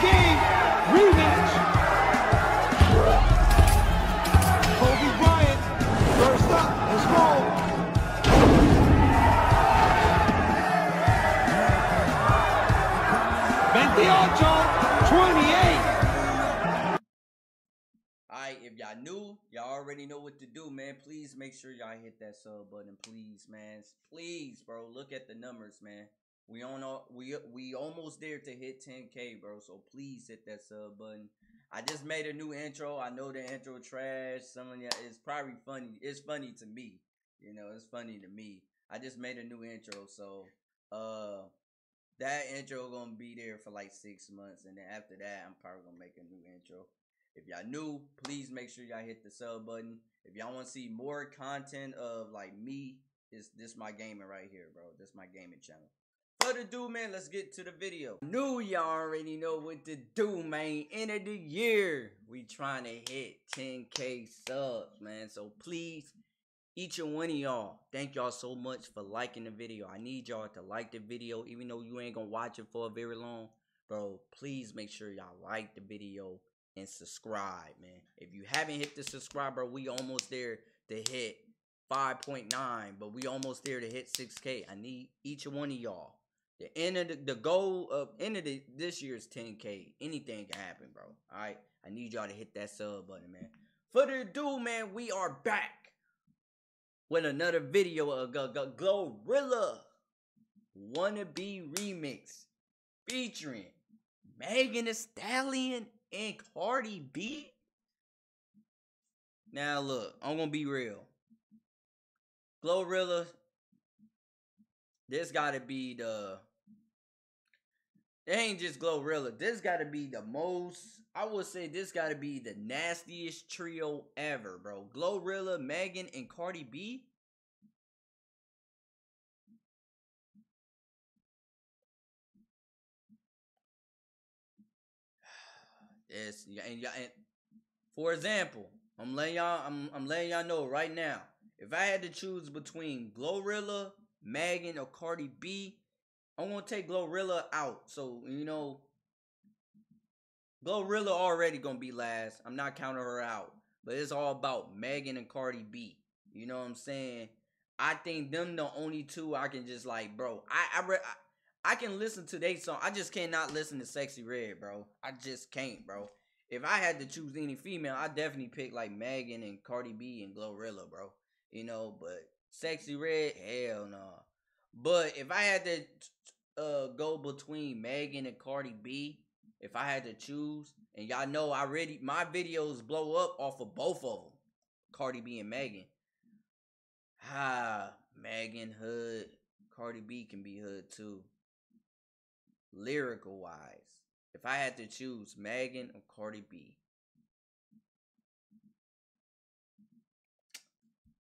game rematch. Kobe Bryant, first up, let's go. Ventiocho, 28. Alright, if y'all new, y'all already know what to do, man. Please make sure y'all hit that sub button, please, man. Please, bro. Look at the numbers, man. We on all, we we almost there to hit 10k, bro. So please hit that sub button. I just made a new intro. I know the intro trash. Some of y'all it's probably funny. It's funny to me. You know, it's funny to me. I just made a new intro, so uh that intro gonna be there for like six months, and then after that, I'm probably gonna make a new intro. If y'all new, please make sure y'all hit the sub button. If y'all want to see more content of like me, is this my gaming right here, bro? This my gaming channel. Further ado, man, let's get to the video. New y'all already know what to do, man. End of the year, we trying to hit 10k subs, man. So please, each and one of y'all, thank y'all so much for liking the video. I need y'all to like the video, even though you ain't gonna watch it for a very long, bro. Please make sure y'all like the video and subscribe, man. If you haven't hit the subscriber, we almost there to hit 5.9, but we almost there to hit 6k. I need each and one of y'all. The end of the, the goal of end of the, this year is 10k. Anything can happen, bro. All right, I need y'all to hit that sub button, man. Further ado, man, we are back with another video of G- Glorilla Wanna Be Remix featuring Megan Thee Stallion and Cardi B. Now look, I'm gonna be real. Glorilla, this gotta be the. It ain't just Glorilla. This gotta be the most. I would say this gotta be the nastiest trio ever, bro. Glorilla, Megan, and Cardi B. Yes, and, y'all- and for example, I'm letting y'all, I'm, I'm letting y'all know right now. If I had to choose between Glorilla, Megan, or Cardi B, I'm gonna take Glorilla out. So you know, Glorilla already gonna be last. I'm not counting her out, but it's all about Megan and Cardi B. You know what I'm saying? I think them the only two I can just like, bro. I I re- I, I can listen to they song. I just cannot listen to Sexyy Red, bro. I just can't, bro. If I had to choose any female, I definitely pick like Megan and Cardi B and Glorilla, bro. You know, but Sexyy Red, hell no. But if I had to uh go between Megan and Cardi B, if I had to choose, and y'all know I already my videos blow up off of both of them, Cardi B and Megan. Ah, Megan Hood, Cardi B can be Hood too. Lyrical wise, if I had to choose Megan or Cardi B,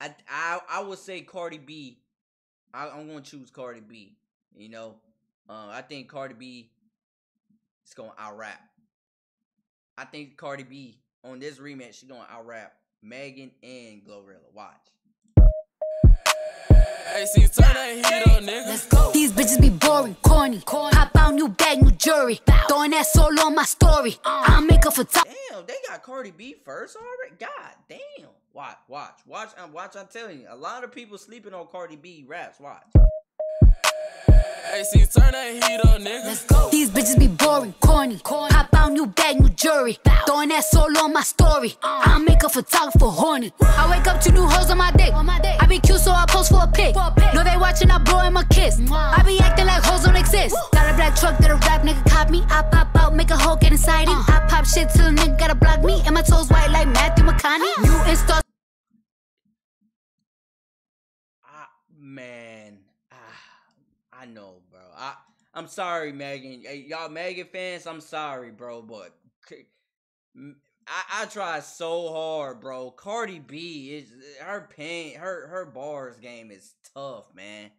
I I I would say Cardi B. I, I'm gonna choose Cardi B. You know, uh, I think Cardi B is gonna out rap. I think Cardi B on this rematch she gonna out rap Megan and Glorilla. Watch. Hey, see, turn that heat up, nigga. Let's go. These bitches be boring, corny. Pop out new bag, new jury. Throwing that solo on my story. I'll make up for top. Damn, they got Cardi B first already. God damn. Watch, watch, watch. I'm watch. I'm telling you, a lot of people sleeping on Cardi B raps. Watch. Hey, see, turn that heat up, nigga. Let's go. These bitches be boring, corny. Pop out new bag, new jury. Throwing that solo on my story. I make a photographer horny. I wake up to new hoes on my dick. I be cute, so I post for a pic. For a pic. Know they watching, I blow him a kiss. I be acting like hoes don't exist. Got a black truck that a rap nigga cop me. I pop out, make a hoe get inside it. I pop shit till a nigga gotta block me. And my toes white like Matthew McConaughey. You install. Ah, man. Ah, I know, bro. I I'm sorry, Megan. Y'all Megan fans, I'm sorry, bro, but I, I try so hard, bro. Cardi B is her pain, her her bars game is tough, man.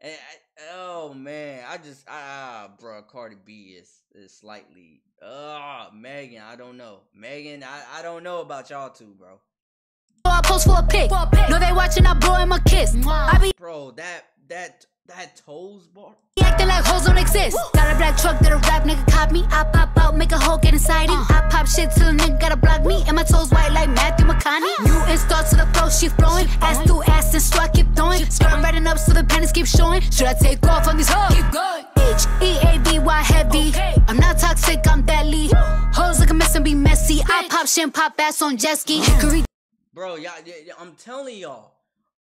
And I, oh man, I just ah, bro, Cardi B is is slightly. Ah, Megan, I don't know. Megan, I I don't know about y'all two, bro. I post for a pic. No, they watching, I blow him a kiss. I be Bro, that that that toes bar. acting like hoes don't exist. Got a black truck that a rap nigga cop me. I pop out, make a hoe get inside it. I pop shit till a nigga gotta block me. And my toes white like Matthew McConaughey. New install to the flow, she flowing. Ass through ass and so I keep throwing. Skirt riding up so the panties keep showing. Should I take off on these hoes? Keep going. H E A D Y heavy. I'm not toxic, I'm deadly. Hoes look a mess and be messy. I pop shit, pop ass on jet ski. Hickory Bro, y'all, I'm telling y'all,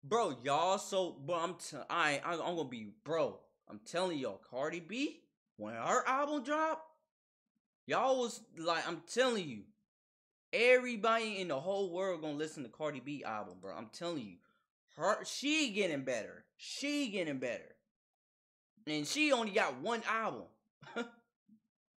bro, y'all. So, bro, I'm, t- I, I, I'm gonna be, bro. I'm telling y'all, Cardi B, when her album dropped, y'all was like, I'm telling you, everybody in the whole world gonna listen to Cardi B album, bro. I'm telling you, her, she getting better, she getting better, and she only got one album.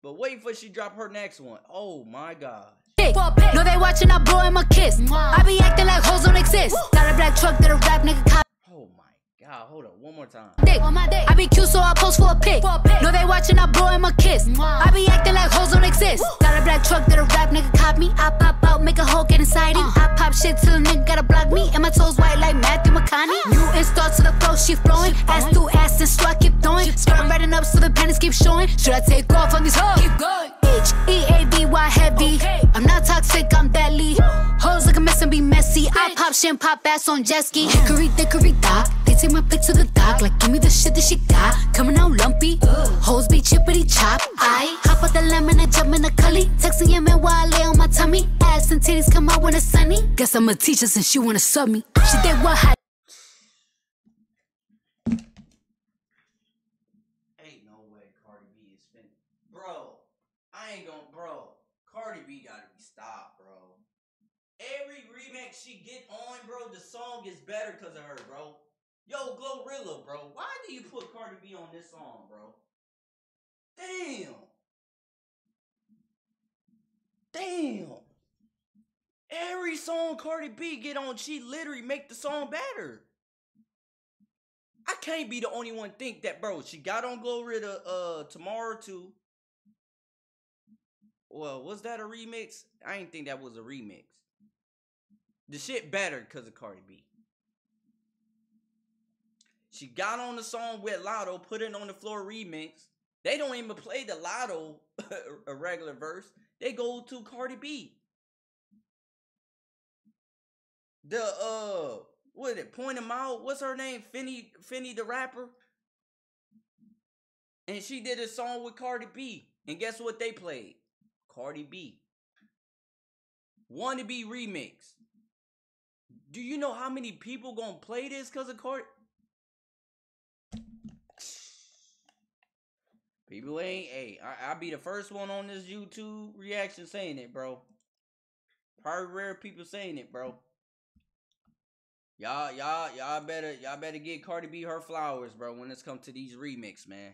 but wait for she drop her next one. Oh my god. Dick. No, they watching, I blow him a kiss. I be acting like hoes don't exist. Got a black truck that a rap nigga cop. Oh my god. Hold on, one more time. dick. I be cute, so I post for a pic. No, they watching, I blow him a kiss. I be acting like hoes don't exist. Got a black truck that a rap nigga cop me. I pop out, make a hoe get inside it. I pop shit till a nigga gotta block me. And my toes white like Matthew McConaughey. New install to the flow, she flowing. Ass through ass and so I keep throwing. Skirt riding up so the panties keep showing. Should I take off on these hoes? Keep going. H E A D Y heavy. I'm not toxic, I'm deadly. Hoes look a mess and be messy. I pop shit, and pop ass on jet ski. Hickory dickory dock. Take my pic to the dock. Like, give me the shit that she got. Coming out lumpy. Hoes be chippity chop. I hop out the lemon and jump in the cully. Texting your man while I lay on my tummy. Ass and titties come out when it's sunny. Guess I'm a teacher since she wanna sub me. She did what hot. No way Cardi B is. Bro, I ain't gonna, bro. Cardi B gotta be stopped, bro. Every remix she get on, bro, the song is better because of her, bro. Yo, Glorilla, bro. Why do you put Cardi B on this song, bro? Damn. Damn. Every song Cardi B get on, she literally make the song better. I can't be the only one think that, bro. She got on Glorilla uh tomorrow too. Well, was that a remix? I didn't think that was a remix. The shit better because of Cardi B. She got on the song with Latto, put it on the floor remix. They don't even play the Latto a regular verse. They go to Cardi B. The uh what is it? Point him out. What's her name? Finny Finny the rapper. And she did a song with Cardi B. And guess what they played? Cardi B. Wanna be remix. Do you know how many people gonna play this because of Cardi? People ain't, hey, I, I'll be the first one on this YouTube reaction saying it, bro. Probably rare people saying it, bro. Y'all, y'all, y'all better, y'all better get Cardi B her flowers, bro. When it's come to these remix, man.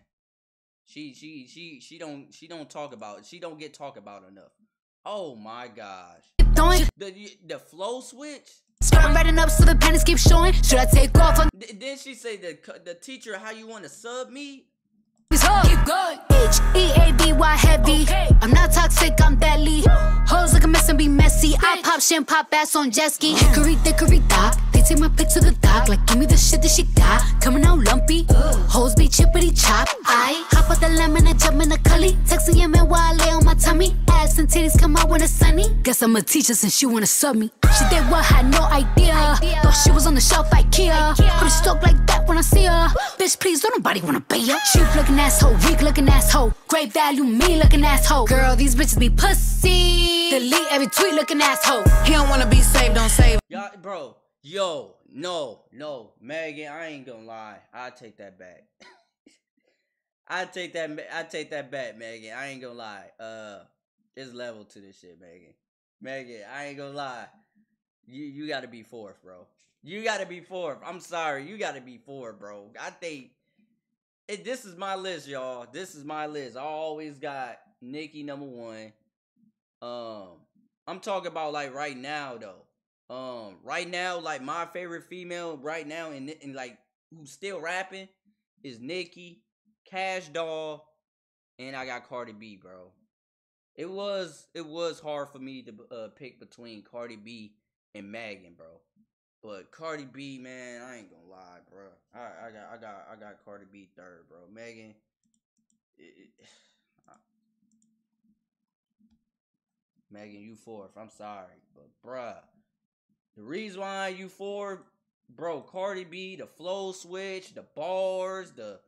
She, she, she, she don't, she don't talk about, she don't get talk about enough. Oh my gosh, the the flow switch. Skirt riding up so the panties keep showing. Should I take off on Th- Then she say the the teacher, how you want to sub me? these hoes? Keep going. H E A D Y heavy. I'm not toxic, I'm deadly. Hoes look a mess and be messy. I pop shit, pop ass on jet ski. Hickory dickory dock. They take my pic to the dock. Like, give me the shit that she got. Coming out lumpy. Hoes be chippity chop. I hop out the lemon and jump in the cully. Texting your man while titties come out when it's sunny. Guess I'm a teacher since she wanna sub me. She did what, had no idea. Thought she was on the shelf, IKEA. I'm stoked like that when I see her. Bitch, please, don't nobody wanna pay her. Cheap looking asshole, weak looking asshole. Great value, me looking asshole. Girl, these bitches be pussy. Delete every tweet looking asshole. He don't wanna be saved, don't save. Y'all, bro, yo, no, no, Megan, I ain't gonna lie. I take that back. I take that. I take that back, Megan. I ain't gonna lie. Uh, there's level to this shit, Megan. Megan, I ain't gonna lie. You you gotta be fourth, bro. You gotta be fourth. I'm sorry, you gotta be fourth, bro. I think it, this is my list, y'all. This is my list. I always got Nicki number one. Um, I'm talking about like right now though. Um, right now, like my favorite female right now, and and like who's still rapping is Nicki, Kash Doll, and I got Cardi B, bro. It was it was hard for me to uh, pick between Cardi B and Megan, bro. But Cardi B, man, I ain't gonna lie, bro. I, I got, I got, I got Cardi B third, bro. Megan, Megan, you fourth. I'm sorry, but bruh, the reason why you fourth, bro, Cardi B, the flow switch, the bars, the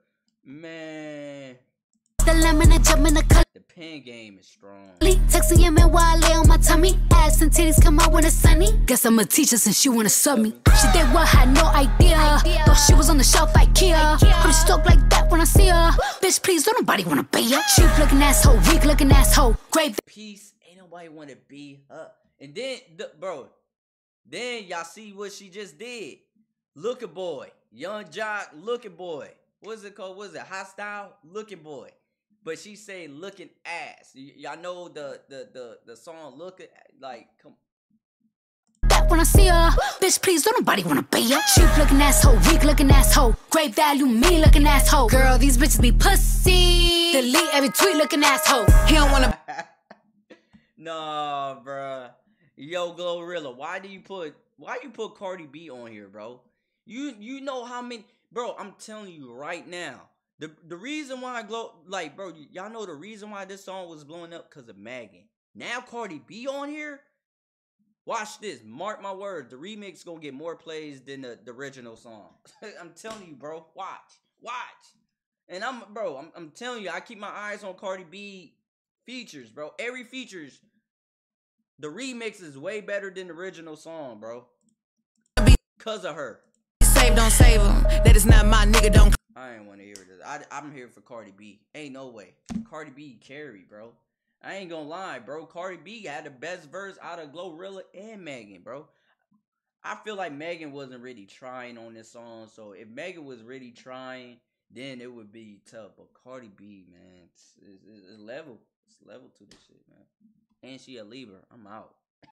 man, The lemon and jump the pen game is strong. Texting your man while I lay on my tummy. Ass and titties come out when it's sunny. Guess I'm a teacher since she wanna sub me. She did what, had no idea. Thought she was on the shelf IKEA. I'm stoked like that when I see her. Bitch, please, don't nobody wanna be her. Cheap looking asshole, weak looking asshole. Great Peace, ain't nobody want to be her. And then, the, bro, then y'all see what she just did. Looking boy, young jock, looking boy. What's it called? What's it? Hostile, looking boy. But she say looking ass. Y- y'all know the the the the song looking like come. that when I see her. Bitch, please, don't nobody wanna be her. Cheap looking asshole, weak looking asshole. Great value, me looking asshole. Girl, these bitches be pussy. Delete every tweet looking asshole. He don't wanna nah, bruh. Yo, Glorilla, why do you put why you put Cardi B on here, bro? You you know how many bro, I'm telling you right now. The the reason why I glow like bro, y'all know the reason why this song was blowing up because of Megan. Now Cardi B on here. Watch this. Mark my words. The remix is gonna get more plays than the, the original song. I'm telling you, bro. Watch. Watch. And I'm bro, I'm, I'm telling you, I keep my eyes on Cardi B features, bro. Every features, the remix is way better than the original song, bro. Cause of her. save, don't save him. That is not my nigga, don't I ain't want to hear this. I, I'm here for Cardi B. Ain't no way. Cardi B carry, bro. I ain't gonna lie, bro. Cardi B had the best verse out of Glorilla and Megan, bro. I feel like Megan wasn't really trying on this song. So if Megan was really trying, then it would be tough. But Cardi B, man, it's, it's, it's level. It's level to this shit, man. And she a Libra. I'm out.